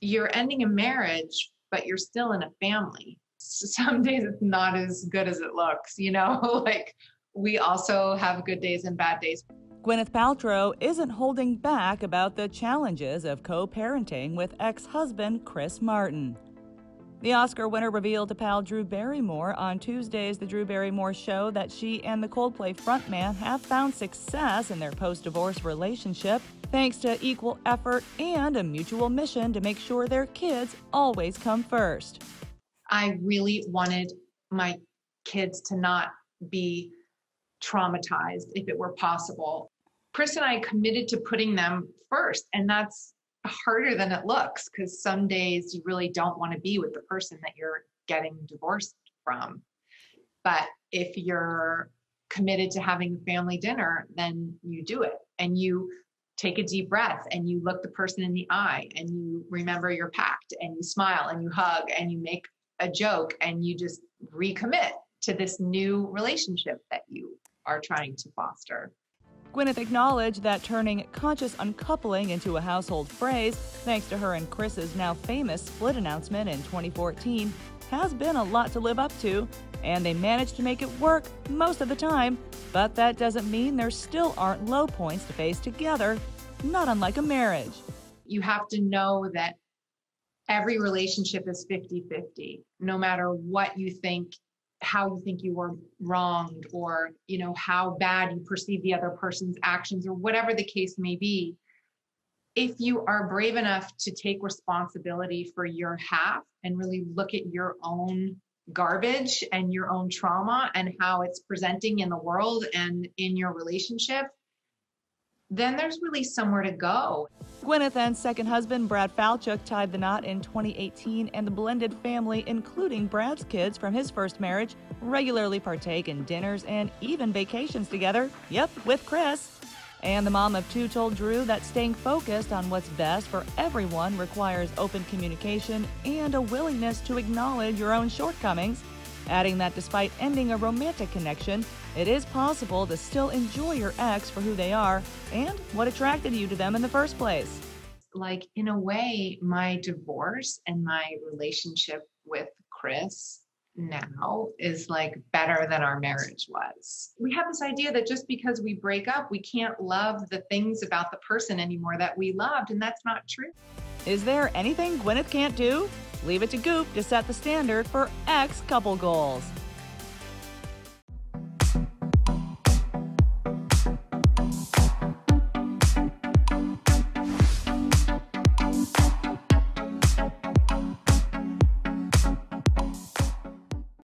you're ending a marriage, but you're still in a family. Some days it's not as good as it looks, you know, like we also have good days and bad days. Gwyneth Paltrow isn't holding back about the challenges of co parenting with ex husband Chris Martin. The Oscar winner revealed to pal Drew Barrymore on Tuesday's The Drew Barrymore Show that she and the Coldplay frontman have found success in their post divorce relationship thanks to equal effort and a mutual mission to make sure their kids always come first. I really wanted my kids to not be traumatized if it were possible. Chris and I committed to putting them first, and that's harder than it looks because some days you really don't want to be with the person that you're getting divorced from. But if you're committed to having a family dinner, then you do it and you take a deep breath and you look the person in the eye and you remember your pact and you smile and you hug and you make a joke and you just recommit to this new relationship that you are trying to foster. Gwyneth acknowledged that turning conscious uncoupling into a household phrase, thanks to her and Chris's now famous split announcement in 2014, has been a lot to live up to, and they managed to make it work most of the time. But that doesn't mean there still aren't low points to face together, not unlike a marriage. You have to know that every relationship is 50 50, no matter what you think how you think you were wronged or you know how bad you perceive the other person's actions or whatever the case may be if you are brave enough to take responsibility for your half and really look at your own garbage and your own trauma and how it's presenting in the world and in your relationship then there's really somewhere to go. Gwyneth and second husband Brad Falchuk tied the knot in 2018, and the blended family, including Brad's kids from his first marriage, regularly partake in dinners and even vacations together. Yep, with Chris. And the mom of two told Drew that staying focused on what's best for everyone requires open communication and a willingness to acknowledge your own shortcomings adding that despite ending a romantic connection, it is possible to still enjoy your ex for who they are and what attracted you to them in the first place. Like, in a way, my divorce and my relationship with Chris now is like better than our marriage was. We have this idea that just because we break up, we can't love the things about the person anymore that we loved, and that's not true. Is there anything Gwyneth can't do? Leave it to Goop to set the standard for ex couple goals.